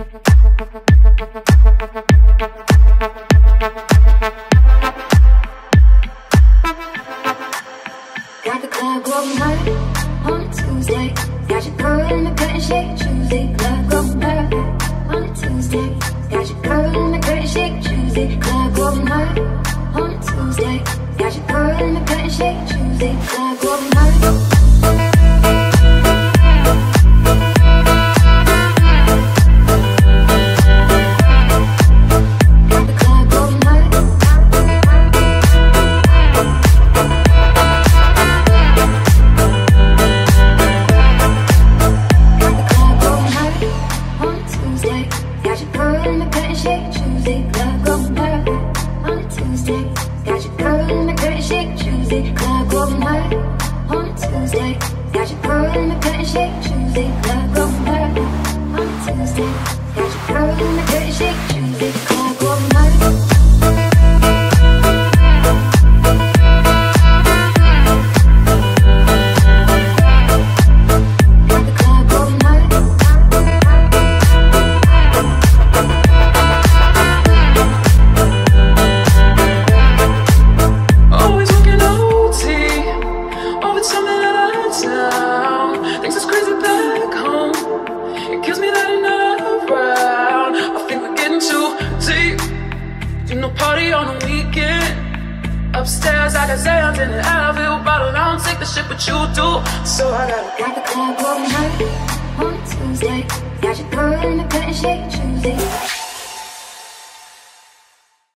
Got the club going hard on a Tuesday. Got your girl in the curtain shake Tuesday. Club going hard on a Tuesday. Got your girl in the curtain shake Tuesday. Club going hard on a Tuesday. Got your girl in the curtain shake Tuesday. Club going hard. Tuesday. Got your girl in the curtain shake Tuesday. Club going hard on a Tuesday. Got your girl in the curtain shake Tuesday. Club going hard on a Tuesday. Got your girl in the curtain shake. Deep. You know, party on the weekend. Upstairs, I got Xans in an Advil bottle. I don't take the shit, but you do. So I gotta Got the club going hard on Tuesday. Got your girl in the curtain shake Tuesday.